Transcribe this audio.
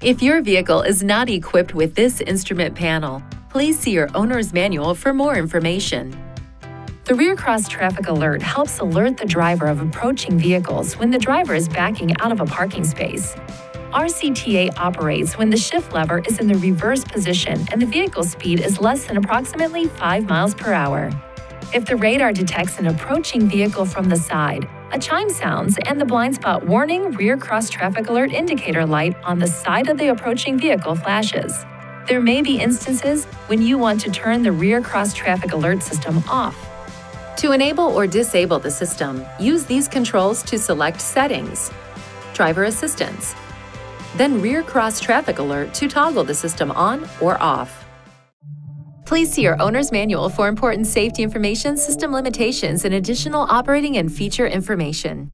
If your vehicle is not equipped with this instrument panel, please see your owner's manual for more information. The rear cross traffic alert helps alert the driver of approaching vehicles when the driver is backing out of a parking space. RCTA operates when the shift lever is in the reverse position and the vehicle speed is less than approximately 5 miles per hour. If the radar detects an approaching vehicle from the side, a chime sounds and the blind spot warning rear cross traffic alert indicator light on the side of the approaching vehicle flashes. There may be instances when you want to turn the rear cross traffic alert system off. To enable or disable the system, use these controls to select Settings, Driver Assistance, then Rear Cross Traffic Alert to toggle the system on or off. Please see your owner's manual for important safety information, system limitations, and additional operating and feature information.